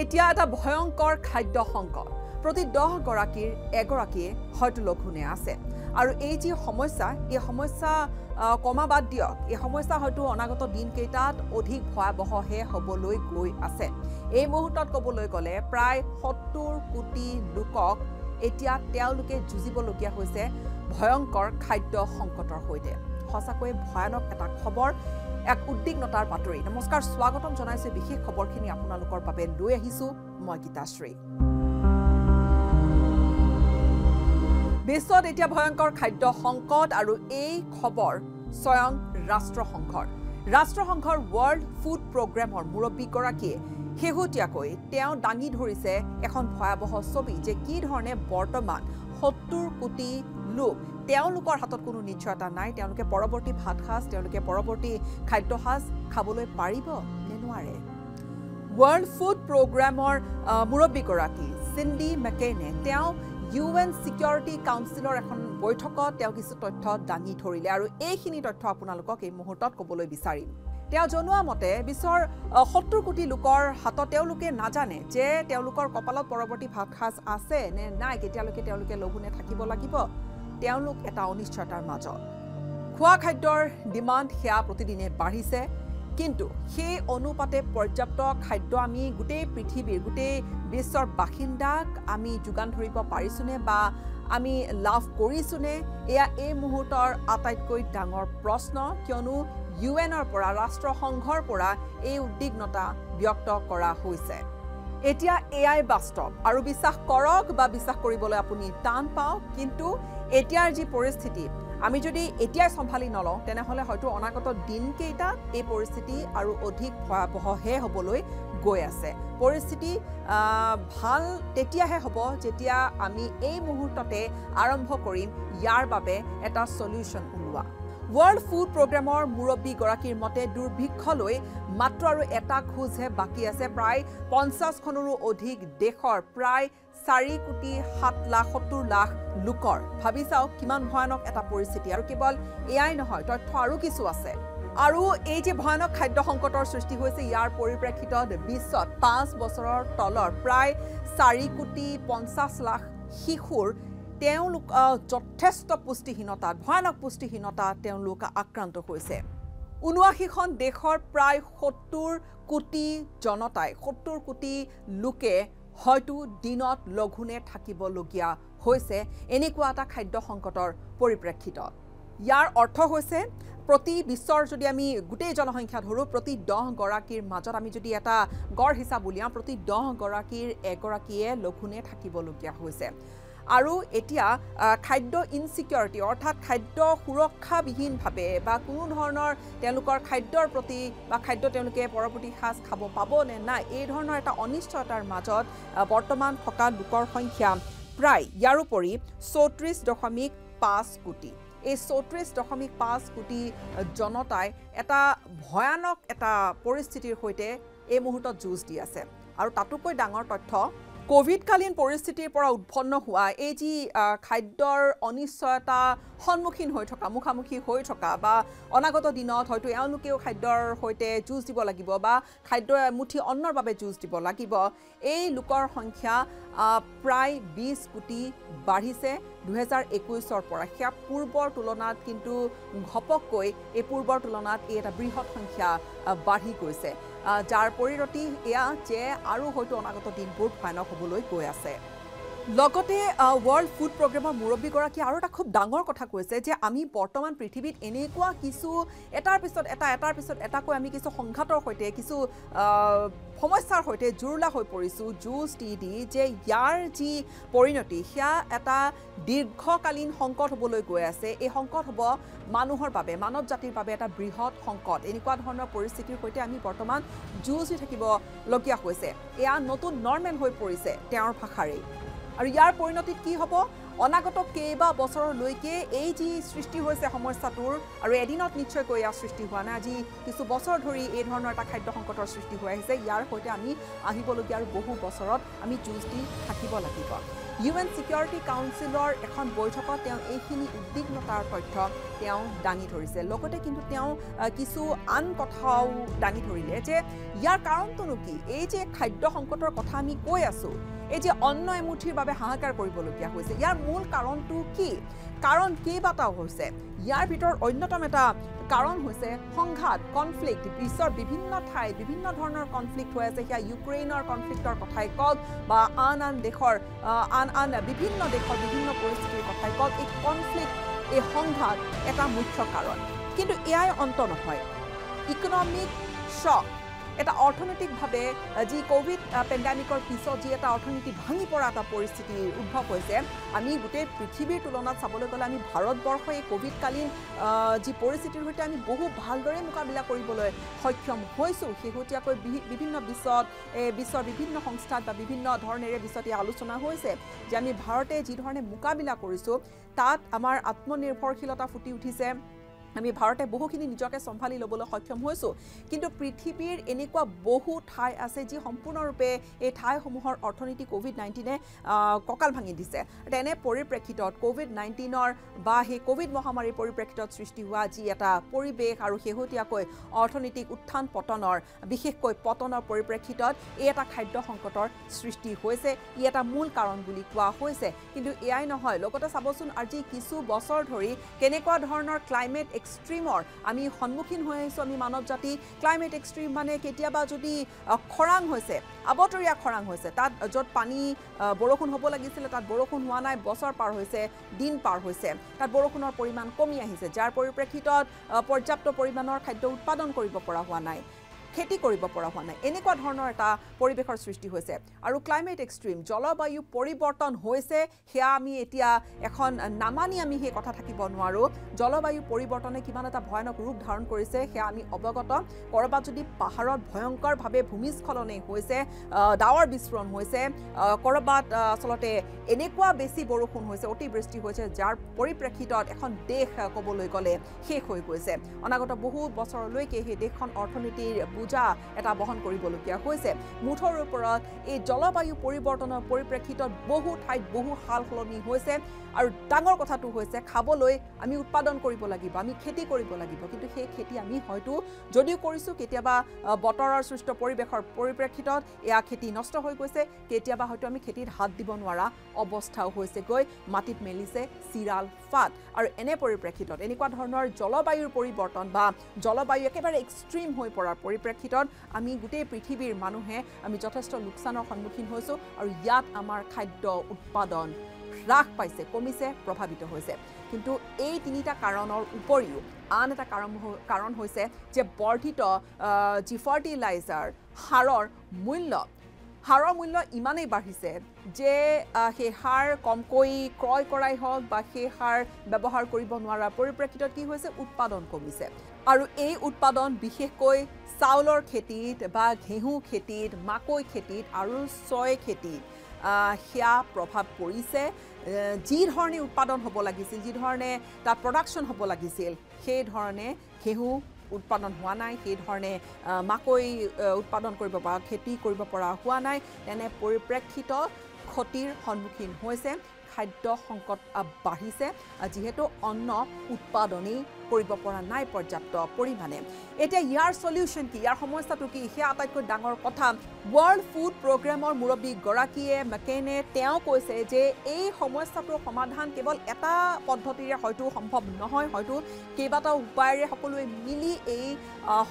এতিয়া এটা ভয়ংকৰ খাদ্য সংকট। প্ৰতি দহগৰাকীৰ এগৰাকীয়ে হয়তো লঘোণে আছে। আৰু এই যি সমস্যা এই সমস্যা আহ, কমা বাদ দিয়ক। এই সমস্যা হয়তো অনাগত দিনকেইটাত অধিক ভয়াৱহহে হ'বলৈ গৈ আছে। এই মুহূৰ্তত ক'বলৈ গ'লে প্ৰায় সত্তৰ কোটি লোকক এতিয়া তেওঁলোকে যুঁজিবলগীয়া হৈছে ভয়ংকৰ খাদ্য সংকটৰ সৈতে। সঁচাকৈয়ে ভয়ানক এটা খবৰ এক উদ্বিগ্নতাৰ বাতৰি। নমস্কাৰ স্বাগতম জনাইছোঁ বিশেষ খবৰখিনি আপোনালোকৰ বাবে। লৈ আহিছোঁ মই গীতাশ্ৰী বিশ্বত এতিয়া ভয়ংকৰ খাদ্য সংকট আৰু এই খবৰ স্বয়ং ৰাষ্ট্ৰসংঘৰ। ৰাষ্ট্ৰসংঘৰ ৱৰ্ল্ড ফুড প্ৰগ্ৰেমৰ মুৰব্বীগৰাকীয়ে শেহতীয়াকৈ তেওঁ দাঙি ধৰিছে এখন ভয়াৱহ ছবি যে কি ধৰণে বৰ্তমান সত্তৰ কোটি লোক তেওঁলোকৰ হাতত কোনো নিশ্চয়তা নাই। তেওঁলোকে পৰৱৰ্তী ভাত সাজ তেওঁলোকে পৰৱৰ্তী খাদ্যসাজ খাবলৈ পাৰিব নে নোৱাৰে? ৱৰ্ল্ড ফুড প্ৰগ্ৰামৰ মুৰব্বীগৰাকী চিণ্ডি মেকেইনে তেওঁ ইউ এন ছিকিউৰিটি কাউন্সিলৰ এখন বৈঠকত তেওঁ কিছু তথ্য দাঙি ধৰিলে আৰু এইখিনি তথ্য আপোনালোকক এই মুহূৰ্তত ক'বলৈ বিচাৰিম। তেওঁ জনোৱা মতে বিশ্বৰ সত্তৰ কোটি লোকৰ হাতত তেওঁলোকে নাজানে যে তেওঁলোকৰ কপালত পৰৱৰ্তী ভাত সাজ আছে নে নাই। কেতিয়ালৈকে তেওঁলোকে লঘোণে থাকিব লাগিব? তেওঁলোক এটা অনিশ্চয়তাৰ মাজত। খোৱা খাদ্যৰ ডিমাণ্ড সেয়া প্ৰতিদিনে বাঢ়িছে কিন্তু সেই অনুপাতে পৰ্যাপ্ত খাদ্য আমি গোটেই পৃথিৱীৰ গোটেই বিশ্বৰ বাসিন্দাক আমি যোগান ধৰিব পাৰিছোঁনে বা আমি লাভ কৰিছোঁনে? এয়া এই মুহূৰ্তৰ আটাইতকৈ ডাঙৰ প্ৰশ্ন কিয়নো ইউ এনৰ পৰা ৰাষ্ট্ৰসংঘৰ পৰা এই উদ্বিগ্নতা ব্যক্ত কৰা হৈছে। এতিয়া এয়াই বাস্তৱ। আৰু বিশ্বাস কৰক বা বিশ্বাস কৰিবলৈ আপুনি টান পাওক কিন্তু এতিয়াৰ যি পৰিস্থিতি আমি যদি এতিয়াই চম্ভালি নলওঁ তেনেহ'লে হয়তো অনাগত দিনকেইটাত এই পৰিস্থিতি আৰু অধিক ভয়াৱহহে হ'বলৈ গৈ আছে। পৰিস্থিতি ভাল তেতিয়াহে হ'ব যেতিয়া আমি এই মুহূৰ্ততে আৰম্ভ কৰিম। ইয়াৰ বাবে এটা চলিউশ্যন ওলোৱা। ৱৰ্ল্ড ফুড প্ৰগ্ৰেমৰ মুৰব্বীগৰাকীৰ মতে দুৰ্ভিক্ষলৈ মাত্ৰ আৰু এটা খোজহে বাকী আছে। প্ৰায় পঞ্চাছখনৰো অধিক দেশৰ প্ৰায় চাৰি কোটি সাত লাখ সত্তৰ লাখ লোকৰ। ভাবি চাওক কিমান ভয়ানক এটা পৰিস্থিতি। আৰু কেৱল এয়াই নহয় তথ্য আৰু কিছু আছে। আৰু এই যে ভয়ানক খাদ্য সংকটৰ সৃষ্টি হৈছে ইয়াৰ পৰিপ্ৰেক্ষিতত বিশ্বত পাঁচ বছৰৰ তলৰ প্ৰায় চাৰি কোটি পঞ্চাছ লাখ শিশুৰ তেওঁলোক যথেষ্ট পুষ্টিহীনতাত ভয়ানক পুষ্টিহীনতাত তেওঁলোক আক্ৰান্ত হৈছে। ঊনাশীখন দেশৰ প্ৰায় সত্তৰ কোটি জনতাই সত্তৰ কোটি লোকে হয়তো দিনত লঘোণে থাকিবলগীয়া হৈছে এনেকুৱা এটা খাদ্য সংকটৰ পৰিপ্ৰেক্ষিতত। ইয়াৰ অৰ্থ হৈছে প্ৰতি বিশ্বৰ যদি আমি গোটেই জনসংখ্যা ধৰোঁ প্ৰতি দহগৰাকীৰ মাজত আমি যদি এটা গড় হিচাপ উলিয়াওঁ প্ৰতি দহগৰাকীৰ এগৰাকীয়ে লঘোণে থাকিবলগীয়া হৈছে। আৰু এতিয়া খাদ্য ইনচিকিউৰিটি অৰ্থাৎ খাদ্য সুৰক্ষাবিহীনভাৱে বা কোনো ধৰণৰ তেওঁলোকৰ খাদ্যৰ প্ৰতি বা খাদ্য তেওঁলোকে পৰৱৰ্তী সাজ খাব পাব নে নাই এই ধৰণৰ এটা অনিশ্চয়তাৰ মাজত বৰ্তমান থকা লোকৰ সংখ্যা প্ৰায় ইয়াৰোপৰি চৌত্ৰিছ দশমিক পাঁচ কোটি। এই চৌত্ৰিছ দশমিক পাঁচ কোটি জনতাই এটা ভয়ানক এটা পৰিস্থিতিৰ সৈতে এই মুহূৰ্তত যুঁজ দি আছে। আৰু তাতোকৈ ডাঙৰ তথ্য ক'ভিডকালীন পৰিস্থিতিৰ পৰা উৎপন্ন হোৱা এই যি খাদ্যৰ অনিশ্চয়তা সন্মুখীন হৈ থকা মুখামুখি হৈ থকা বা অনাগত দিনত হয়তো এওঁলোকেও খাদ্যৰ সৈতে যুঁজ দিব লাগিব বা খাদ্য এমুঠি অন্নৰ বাবে যুঁজ দিব লাগিব এই লোকৰ সংখ্যা প্ৰায় বিছ কোটি বাঢ়িছে দুহেজাৰ একৈছৰ পৰা। সেয়া পূৰ্বৰ তুলনাত কিন্তু ঘপককৈ এই পূৰ্বৰ তুলনাত এই এটা বৃহৎ সংখ্যা বাঢ়ি গৈছে। যাৰ পৰিণতি এয়া যে আৰু হয়তো অনাগত দিনবোৰ ভয়ানক হ'বলৈ গৈ আছে। লগতে ৱৰ্ল্ড ফুড প্ৰগ্ৰেমৰ মুৰব্বীগৰাকীয়ে আৰু এটা খুব ডাঙৰ কথা কৈছে যে আমি বৰ্তমান পৃথিৱীত এনেকুৱা কিছু এটাৰ পিছত এটা এটাৰ পিছত এটাকৈ আমি কিছু সংঘাতৰ সৈতে কিছু সমস্যাৰ সৈতে জুৰুলা হৈ পৰিছোঁ যুঁজ দি দি যে ইয়াৰ যি পৰিণতি সেয়া এটা দীৰ্ঘকালীন সংকট হ'বলৈ গৈ আছে। এই সংকট হ'ব মানুহৰ বাবে মানৱ জাতিৰ বাবে এটা বৃহৎ সংকট। এনেকুৱা ধৰণৰ পৰিস্থিতিৰ সৈতে আমি বৰ্তমান যুঁজ দি থাকিবলগীয়া হৈছে। এয়া নতুন নৰ্মেল হৈ পৰিছে তেওঁৰ ভাষাৰেই। আৰু ইয়াৰ পৰিণতিত কি হ'ব? অনাগত কেইবা বছৰলৈকে এই যি সৃষ্টি হৈছে সমস্যাটোৰ আৰু এদিনত নিশ্চয়কৈ ইয়াৰ সৃষ্টি হোৱা নাই। আজি কিছু বছৰ ধৰি এই ধৰণৰ এটা খাদ্য সংকটৰ সৃষ্টি হৈ আহিছে। ইয়াৰ সৈতে আমি আহিবলগীয়া আৰু বহু বছৰত আমি যুঁজ দি থাকিব লাগিব। ইউ এন ছিকিউৰিটি কাউন্সিলৰ এখন বৈঠকত তেওঁ এইখিনি উদ্বিগ্নতাৰ তথ্য তেওঁ দাঙি ধৰিছে। লগতে কিন্তু তেওঁ কিছু আন কথাও দাঙি ধৰিলে যে ইয়াৰ কাৰণটোনো কি? এই যে খাদ্য সংকটৰ কথা আমি কৈ আছোঁ এই যে অন্ন এমুঠিৰ বাবে হাহাকাৰ কৰিবলগীয়া হৈছে। ইয়াৰ মূল কাৰণটো কি? কাৰণ কেইবাটাও হৈছে। ইয়াৰ ভিতৰত অন্যতম এটা কাৰণ হৈছে সংঘাত কনফ্লিক্ট বিশ্বৰ বিভিন্ন ঠাইত বিভিন্ন ধৰণৰ কনফ্লিক্ট হৈ আছে। সেয়া ইউক্ৰেইনৰ কনফ্লিক্টৰ কথাই কওক বা আন আন দেশৰ আন আন বিভিন্ন দেশৰ বিভিন্ন পৰিস্থিতিৰ কথাই কওক এই কনফ্লিক্ট এই সংঘাত এটা মুখ্য কাৰণ। কিন্তু এয়াই অন্ত নহয়। ইকনমিক শ্বক এটা অৰ্থনৈতিকভাৱে যি ক'ভিড পেণ্ডামিকৰ পিছত যি এটা অৰ্থনীতি ভাঙি পৰা এটা পৰিস্থিতিৰ উদ্ভৱ হৈছে আমি গোটেই পৃথিৱীৰ তুলনাত চাবলৈ গ'লে আমি ভাৰতবৰ্ষই এই ক'ভিডকালীন যি পৰিস্থিতিৰ সৈতে আমি বহু ভালদৰে মোকাবিলা কৰিবলৈ সক্ষম হৈছোঁ। শেহতীয়াকৈ বিভিন্ন বিশ্বত বিশ্বৰ বিভিন্ন সংস্থাত বা বিভিন্ন ধৰণেৰে বিশ্বত এই আলোচনা হৈছে যে আমি ভাৰতে যিধৰণে মোকাবিলা কৰিছোঁ তাত আমাৰ আত্মনিৰ্ভৰশীলতা ফুটি উঠিছে। আমি ভাৰতে বহুখিনি নিজকে চম্ভালি ল'বলৈ সক্ষম হৈছোঁ। কিন্তু পৃথিৱীৰ এনেকুৱা বহু ঠাই আছে যি সম্পূৰ্ণৰূপে এই ঠাইসমূহৰ অৰ্থনীতি ক'ভিড নাইণ্টিনে কঁকাল ভাঙি দিছে। তেনে পৰিপ্ৰেক্ষিতত ক'ভিড নাইণ্টিনৰ বা সেই ক'ভিড মহামাৰীৰ পৰিপ্ৰেক্ষিতত সৃষ্টি হোৱা যি এটা পৰিৱেশ আৰু শেহতীয়াকৈ অৰ্থনৈতিক উত্থান পতনৰ বিশেষকৈ পতনৰ পৰিপ্ৰেক্ষিতত এই এটা খাদ্য সংকটৰ সৃষ্টি হৈছে। ই এটা মূল কাৰণ বুলি কোৱা হৈছে। কিন্তু এয়াই নহয়। লগতে চাবচোন আজি কিছু বছৰ ধৰি কেনেকুৱা ধৰণৰ ক্লাইমেট এক্সট্ৰিমৰ আমি সন্মুখীন হৈ আহিছোঁ আমি মানৱ জাতি ক্লাইমেট এক্সট্ৰিম মানে কেতিয়াবা যদি খৰাং হৈছে আবতৰীয়া খৰাং হৈছে তাত য'ত পানী বৰষুণ হ'ব লাগিছিলে তাত বৰষুণ হোৱা নাই বছৰ পাৰ হৈছে দিন পাৰ হৈছে তাত বৰষুণৰ পৰিমাণ কমি আহিছে যাৰ পৰিপ্ৰেক্ষিতত পৰ্যাপ্ত পৰিমাণৰ খাদ্য উৎপাদন কৰিব পৰা হোৱা নাই। খেতি কৰিব পৰা হোৱা নাই। এনেকুৱা ধৰণৰ এটা পৰিৱেশৰ সৃষ্টি হৈছে। আৰু ক্লাইমেট এক্সট্ৰিম জলবায়ু পৰিৱৰ্তন হৈছে সেয়া আমি এতিয়া এখন নামানি আমি সেই কথা থাকিব নোৱাৰোঁ। জলবায়ু পৰিৱৰ্তনে কিমান এটা ভয়ানক ৰূপ ধাৰণ কৰিছে সেয়া আমি অৱগত। ক'ৰবাত যদি পাহাৰত ভয়ংকৰভাৱে ভূমিস্খলনেই হৈছে ডাৱৰ বিস্ফোৰণ হৈছে ক'ৰবাত আচলতে এনেকুৱা বেছি বৰষুণ হৈছে অতিবৃষ্টি হৈছে যাৰ পৰিপ্ৰেক্ষিতত এখন দেশ ক'বলৈ গ'লে শেষ হৈ গৈছে। অনাগত বহু বছৰলৈকে সেই দেশখন অৰ্থনীতিৰ বোজা এটা বহন কৰিবলগীয়া হৈছে। মুঠৰ ওপৰত এই জলবায়ু পৰিৱৰ্তনৰ পৰিপ্ৰেক্ষিতত বহু ঠাইত বহু সাল সলনি হৈছে আৰু ডাঙৰ কথাটো হৈছে খাবলৈ আমি উৎপাদন কৰিব লাগিব আমি খেতি কৰিব লাগিব। কিন্তু সেই খেতি আমি হয়তো যদিও কৰিছোঁ কেতিয়াবা বতৰৰ সৃষ্ট পৰিৱেশৰ পৰিপ্ৰেক্ষিতত এয়া খেতি নষ্ট হৈ গৈছে কেতিয়াবা হয়তো আমি খেতিত হাত দিব নোৱাৰা অৱস্থাও হৈছেগৈ। মাটিত মেলিছে চিৰাল ফাট। আৰু এনে পৰিপ্ৰেক্ষিতত এনেকুৱা ধৰণৰ জলবায়ুৰ পৰিৱৰ্তন বা জলবায়ু একেবাৰে এক্সট্ৰিম হৈ পৰাৰ পৰিপ্ৰেক্ষিতত আমি গোটেই পৃথিৱীৰ মানুহে আমি যথেষ্ট লোকচানৰ সন্মুখীন হৈছোঁ আৰু ইয়াত আমাৰ খাদ্য উৎপাদন হ্ৰাস পাইছে কমিছে প্ৰভাৱিত হৈছে। কিন্তু এই তিনিটা কাৰণৰ উপৰিও আন এটা কাৰণ কাৰণ হৈছে যে বৰ্ধিত যি ফাৰ্টিলাইজাৰ সাৰৰ মূল্য সাৰৰ মূল্য ইমানেই বাঢ়িছে যে সেই সাৰ কমকৈ ক্ৰয় কৰাই হওক বা সেই সাৰ ব্যৱহাৰ কৰিব নোৱাৰাৰ পৰিপ্ৰেক্ষিতত কি হৈছে উৎপাদন কমিছে। আৰু এই উৎপাদন বিশেষকৈ চাউলৰ খেতিত বা ঘেঁহু খেতিত মাকৈ খেতিত আৰু ছয় খেতিত সেয়া প্ৰভাৱ পৰিছে। যি ধৰণে উৎপাদন হ'ব লাগিছিল যি ধৰণে তাত প্ৰডাকশ্যন হ'ব লাগিছিল সেইধৰণে ঘেঁহু উৎপাদন হোৱা নাই সেইধৰণে মাকৈ উৎপাদন কৰিব পৰা খেতি কৰিব পৰা হোৱা নাই। তেনে পৰিপ্ৰেক্ষিতত ক্ষতিৰ সন্মুখীন হৈছে খাদ্য সংকট বাঢ়িছে। যিহেতু অন্ন উৎপাদনেই কৰিব পৰা নাই পৰ্যাপ্ত পৰিমাণে। এতিয়া ইয়াৰ চলিউশ্যন কি? ইয়াৰ সমস্যাটো কি? সেয়া আটাইতকৈ ডাঙৰ কথা। ৱৰ্ল্ড ফুড প্ৰগ্ৰেমৰ মুৰব্বীগৰাকীয়ে মেকেনে তেওঁ কৈছে যে এই সমস্যাটোৰ সমাধান কেৱল এটা পদ্ধতিৰে হয়তো সম্ভৱ নহয়। হয়তো কেইবাটাও উপায়েৰে সকলোৱে মিলি এই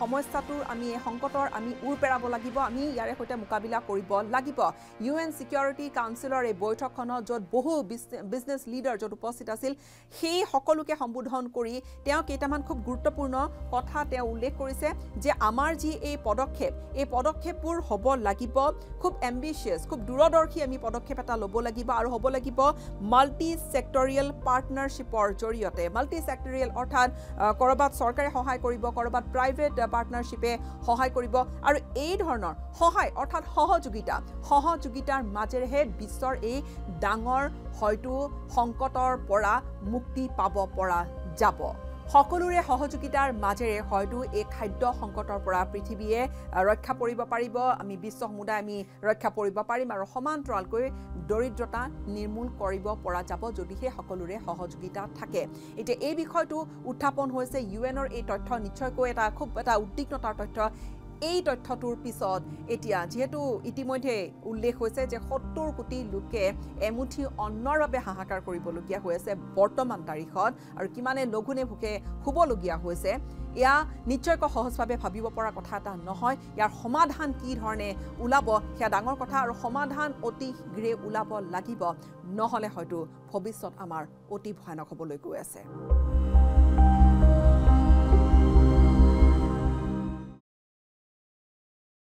সমস্যাটোৰ আমি এই সংকটৰ আমি উৰ পেৰাব লাগিব। আমি ইয়াৰে সৈতে মোকাবিলা কৰিব লাগিব। ইউ এন ছিকিউৰিটি কাউন্সিলৰ এই বৈঠকখনত য'ত বহু বিজনেছ লিডাৰ য'ত উপস্থিত আছিল সেই সকলোকে সম্বোধন কৰি তেওঁ কেইটামান খুব গুৰুত্বপূৰ্ণ কথা তেওঁ উল্লেখ কৰিছে যে আমাৰ যি এই পদক্ষেপ এই পদক্ষেপবোৰ হ'ব লাগিব খুব এম্বিচিয়াছ খুব দূৰদৰ্শী আমি পদক্ষেপ এটা ল'ব লাগিব আৰু হ'ব লাগিব মাল্টি ছেক্টৰিয়েল পাৰ্টনাৰশ্বিপৰ জৰিয়তে। মাল্টি ছেক্টৰিয়েল অৰ্থাৎ ক'ৰবাত চৰকাৰে সহায় কৰিব ক'ৰবাত প্ৰাইভেট পাৰ্টনাৰশ্বিপে সহায় কৰিব আৰু এই ধৰণৰ সহায় অৰ্থাৎ সহযোগিতা সহযোগিতাৰ মাজেৰেহে বিশ্বৰ এই ডাঙৰ হয়তো সংকটৰ পৰা মুক্তি পাব পৰা যাব। সকলোৰে সহযোগিতাৰ মাজেৰে হয়তো এই খাদ্য সংকটৰ পৰা পৃথিৱীয়ে ৰক্ষা পৰিব পাৰিব। আমি বিশ্ব সমুদায় আমি ৰক্ষা পৰিব পাৰিম আৰু সমান্তৰালকৈ দৰিদ্ৰতা নিৰ্মূল কৰিব পৰা যাব যদিহে সকলোৰে সহযোগিতা থাকে। এতিয়া এই বিষয়টো উত্থাপন হৈছে ইউ এনৰ এই তথ্য। নিশ্চয়কৈ এটা খুব এটা উদ্বিগ্নতাৰ তথ্য এই তথ্যটোৰ পিছত এতিয়া যিহেতু ইতিমধ্যে উল্লেখ হৈছে যে সত্তৰ কোটি লোকে এমুঠি অন্নৰ বাবে হাহাকাৰ কৰিবলগীয়া হৈ আছে বৰ্তমান তাৰিখত আৰু কিমানে লঘোণে ভোকে শুবলগীয়া হৈছে এয়া নিশ্চয়কৈ সহজভাৱে ভাবিব পৰা কথা এটা নহয়। ইয়াৰ সমাধান কি ধৰণে ওলাব সেয়া ডাঙৰ কথা আৰু সমাধান অতি শীঘ্ৰে ওলাব লাগিব। নহ'লে হয়তো ভৱিষ্যত আমাৰ অতি ভয়ানক হ'বলৈ গৈ আছে।